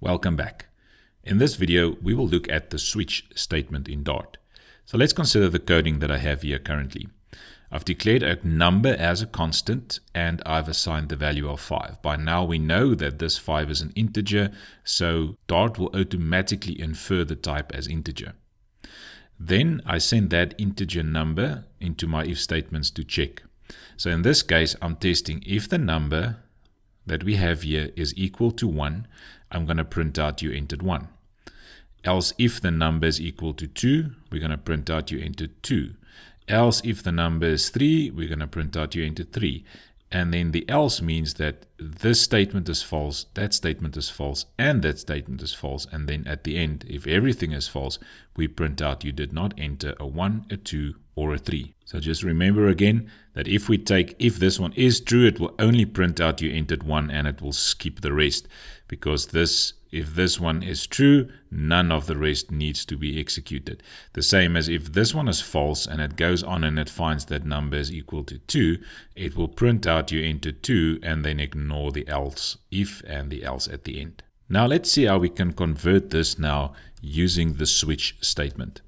Welcome back. In this video, we will look at the switch statement in Dart. So let's consider the coding that I have here currently. I've declared a number as a constant and I've assigned the value of 5. By now we know that this 5 is an integer, so Dart will automatically infer the type as integer. Then I send that integer number into my if statements to check. So in this case, I'm testing if the number that we have here is equal to 1, I'm going to print out you entered 1. Else if the number is equal to 2, we're going to print out you entered 2. Else if the number is 3, we're going to print out you entered 3. And then the else means that this statement is false, that statement is false, and that statement is false. And then at the end, if everything is false, we print out you did not enter a 1, a 2, or a 3. So just remember again that if we take, if this one is true, it will only print out you entered 1 and it will skip the rest because this if this one is true, none of the rest needs to be executed. The same as if this one is false and it goes on and it finds that number is equal to 2, it will print out you entered 2 and then ignore the else if and the else at the end. Now let's see how we can convert this now using the switch statement.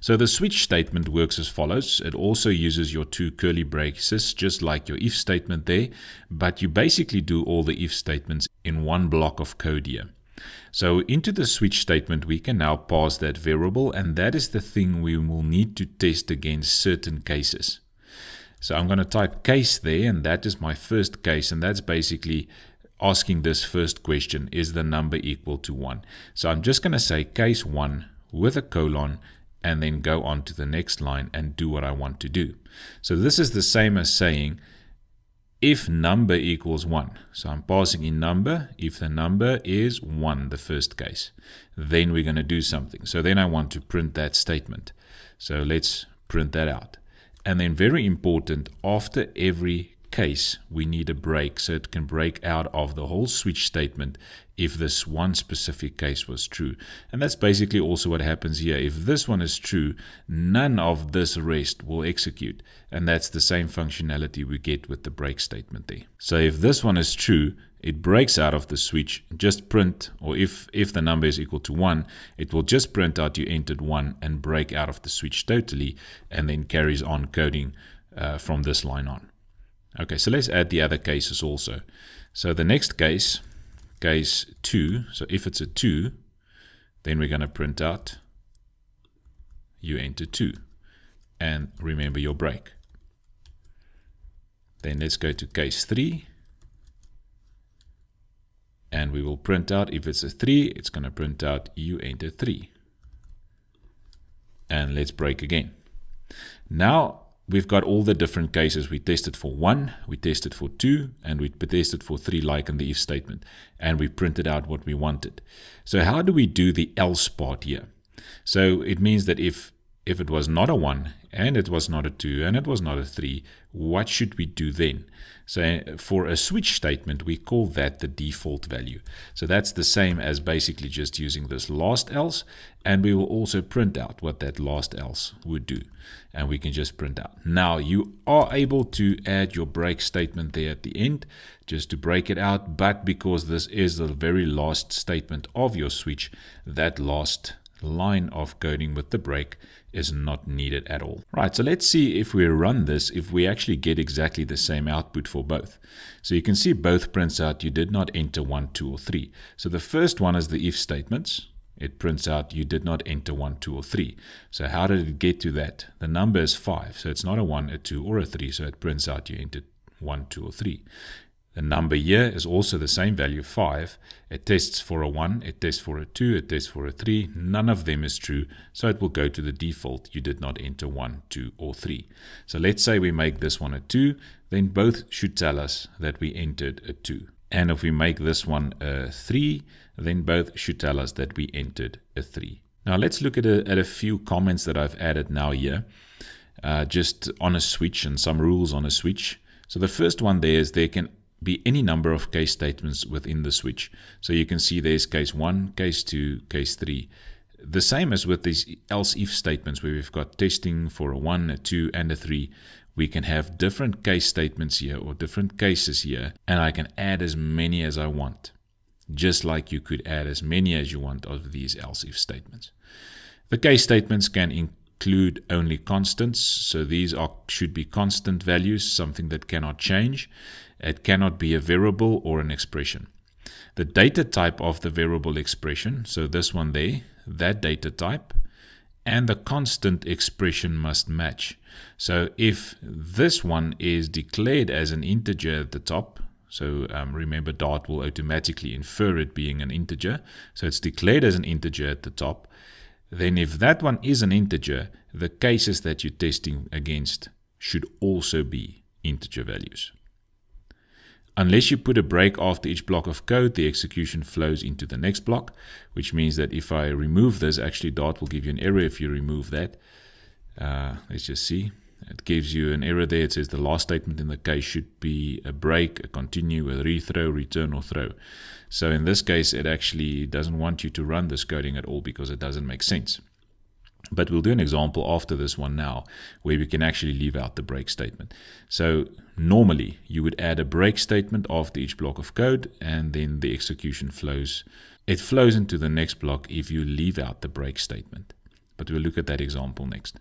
So the switch statement works as follows. It also uses your two curly braces, just like your if statement there, but you basically do all the if statements in one block of code here. So into the switch statement, we can now pass that variable, and that is the thing we will need to test against certain cases. So I'm going to type case there, and that is my first case, and that's basically asking this first question, is the number equal to 1? So I'm just going to say case 1 with a colon, and then go on to the next line and do what I want to do. So this is the same as saying, if number equals 1. So I'm passing in number. If the number is 1, the first case, then we're going to do something. So then I want to print that statement. So let's print that out. And then very important, after every case, we need a break so it can break out of the whole switch statement if this one specific case was true. And that's basically also what happens here. If this one is true, none of this rest will execute. And that's the same functionality we get with the break statement there. So if this one is true, it breaks out of the switch, just print, or if, if the number is equal to 1, it will just print out you entered 1 and break out of the switch totally, and then carries on coding uh, from this line on. Okay, so let's add the other cases also. So the next case, case 2, so if it's a 2, then we're going to print out you enter 2. And remember your break. Then let's go to case 3. And we will print out, if it's a 3, it's going to print out you enter 3. And let's break again. Now, we've got all the different cases. We tested for one, we tested for two, and we tested for three, like in the if statement, and we printed out what we wanted. So how do we do the else part here? So it means that if if it was not a one, and it was not a two, and it was not a three, what should we do then? So for a switch statement, we call that the default value. So that's the same as basically just using this last else, and we will also print out what that last else would do. And we can just print out. Now you are able to add your break statement there at the end, just to break it out, but because this is the very last statement of your switch, that last line of coding with the break is not needed at all. Right, so let's see if we run this, if we actually get exactly the same output for both. So you can see both prints out you did not enter 1, 2, or 3. So the first one is the if statements. It prints out you did not enter 1, 2, or 3. So how did it get to that? The number is 5, so it's not a 1, a 2, or a 3, so it prints out you entered 1, 2, or 3. The number here is also the same value 5. It tests for a 1, it tests for a 2, it tests for a 3. None of them is true, so it will go to the default. You did not enter 1, 2, or 3. So let's say we make this one a 2, then both should tell us that we entered a 2. And if we make this one a 3, then both should tell us that we entered a 3. Now let's look at a, at a few comments that I've added now here, uh, just on a switch and some rules on a switch. So the first one there is there can be any number of case statements within the switch. So you can see there's case 1, case 2, case 3. The same as with these else if statements where we've got testing for a 1, a 2, and a 3. We can have different case statements here or different cases here, and I can add as many as I want. just like you could add as many as you want of these else if statements. The case statements can include only constants, so these are should be constant values, something that cannot change. It cannot be a variable or an expression. The data type of the variable expression, so this one there, that data type, and the constant expression must match. So if this one is declared as an integer at the top, so um, remember Dart will automatically infer it being an integer, so it's declared as an integer at the top, then if that one is an integer, the cases that you're testing against should also be integer values. Unless you put a break after each block of code, the execution flows into the next block, which means that if I remove this, actually Dart will give you an error if you remove that. Uh, let's just see. It gives you an error there. It says the last statement in the case should be a break, a continue, a rethrow, return, or throw. So in this case, it actually doesn't want you to run this coding at all because it doesn't make sense. But we'll do an example after this one now where we can actually leave out the break statement. So normally you would add a break statement after each block of code and then the execution flows. It flows into the next block if you leave out the break statement. But we'll look at that example next.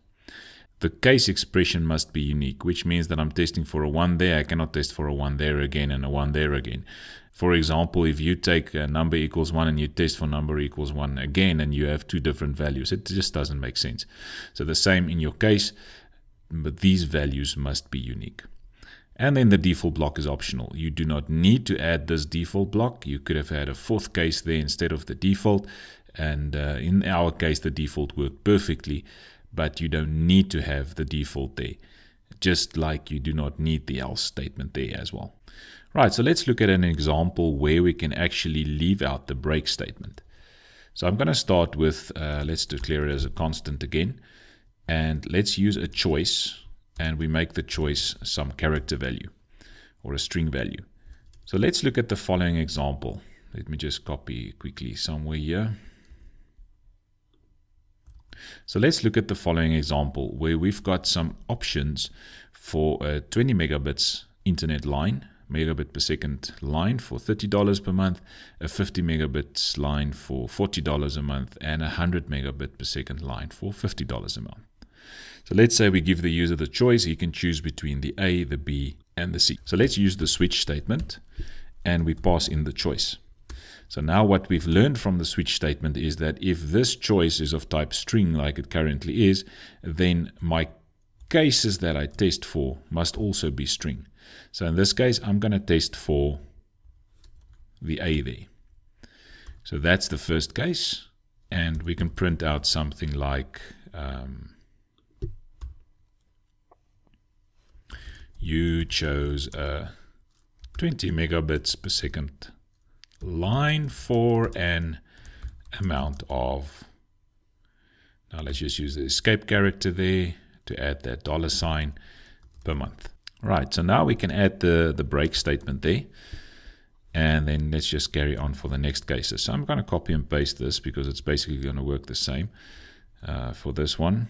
The case expression must be unique, which means that I'm testing for a 1 there. I cannot test for a 1 there again and a 1 there again. For example, if you take a number equals 1 and you test for number equals 1 again and you have two different values, it just doesn't make sense. So the same in your case, but these values must be unique. And then the default block is optional. You do not need to add this default block. You could have had a fourth case there instead of the default. And uh, in our case, the default worked perfectly but you don't need to have the default there, just like you do not need the else statement there as well. Right, so let's look at an example where we can actually leave out the break statement. So I'm going to start with, uh, let's declare it as a constant again, and let's use a choice, and we make the choice some character value or a string value. So let's look at the following example. Let me just copy quickly somewhere here. So let's look at the following example where we've got some options for a 20 megabits internet line, megabit per second line for $30 per month, a 50 megabits line for $40 a month, and a 100 megabit per second line for $50 a month. So let's say we give the user the choice, he can choose between the A, the B, and the C. So let's use the switch statement and we pass in the choice. So now what we've learned from the switch statement is that if this choice is of type string like it currently is, then my cases that I test for must also be string. So in this case, I'm going to test for the A there. So that's the first case. And we can print out something like um, you chose a 20 megabits per second line for an amount of, now let's just use the escape character there to add that dollar sign per month. Right, so now we can add the, the break statement there. And then let's just carry on for the next cases. So I'm going to copy and paste this because it's basically going to work the same uh, for this one.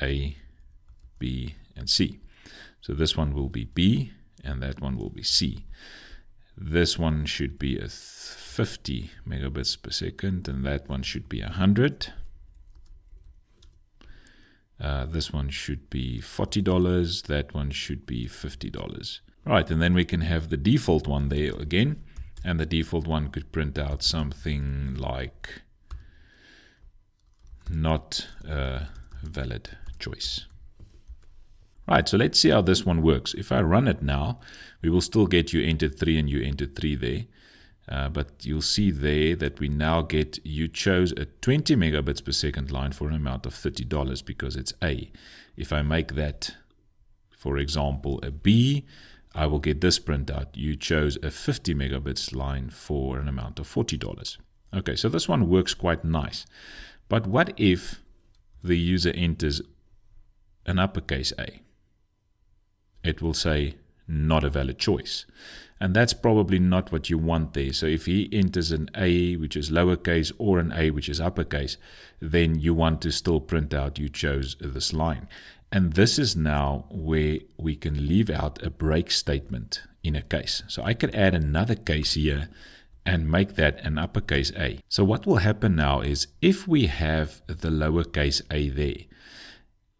A, B, and C. So this one will be B, and that one will be C. This one should be a 50 megabits per second, and that one should be 100. Uh, this one should be $40. That one should be $50. Right, and then we can have the default one there again. And the default one could print out something like not a valid choice. Right, so let's see how this one works. If I run it now, we will still get you entered 3 and you entered 3 there. Uh, but you'll see there that we now get, you chose a 20 megabits per second line for an amount of $30 because it's A. If I make that, for example, a B, I will get this printout. You chose a 50 megabits line for an amount of $40. Okay, so this one works quite nice. But what if the user enters an uppercase A? It will say not a valid choice. And that's probably not what you want there. So if he enters an A, which is lowercase, or an A, which is uppercase, then you want to still print out you chose this line. And this is now where we can leave out a break statement in a case. So I could add another case here and make that an uppercase A. So what will happen now is if we have the lowercase a there,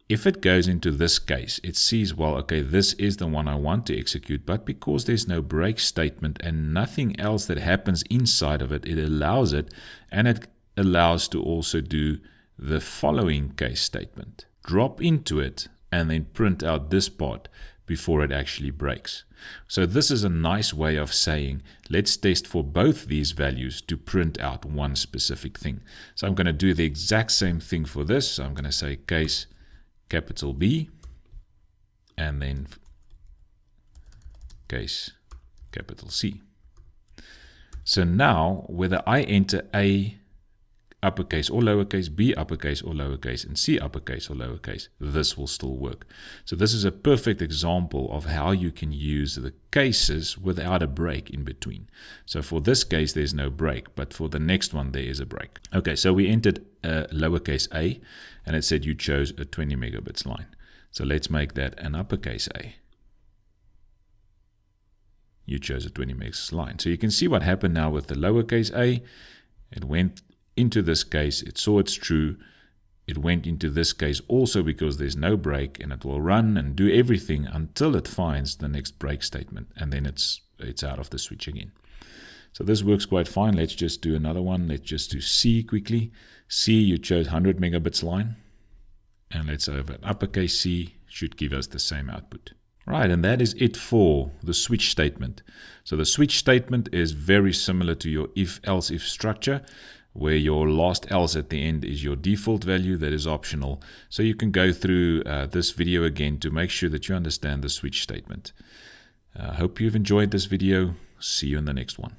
if it goes into this case, it sees, well, okay, this is the one I want to execute, but because there's no break statement and nothing else that happens inside of it, it allows it, and it allows to also do the following case statement. Drop into it and then print out this part before it actually breaks. So this is a nice way of saying, let's test for both these values to print out one specific thing. So I'm going to do the exact same thing for this. So I'm going to say case capital B and then case capital C. So now whether I enter A uppercase or lowercase, B uppercase or lowercase, and C uppercase or lowercase, this will still work. So this is a perfect example of how you can use the cases without a break in between. So for this case, there's no break, but for the next one, there is a break. Okay, so we entered a lowercase a, and it said you chose a 20 megabits line. So let's make that an uppercase a. You chose a 20 megabits line. So you can see what happened now with the lowercase a. It went into this case, it saw it's true. It went into this case also because there's no break and it will run and do everything until it finds the next break statement and then it's it's out of the switch again. So this works quite fine. Let's just do another one. Let's just do C quickly. C, you chose 100 megabits line. And let's have an uppercase C, should give us the same output. Right, and that is it for the switch statement. So the switch statement is very similar to your if-else if structure where your last else at the end is your default value that is optional. So you can go through uh, this video again to make sure that you understand the switch statement. I uh, hope you've enjoyed this video. See you in the next one.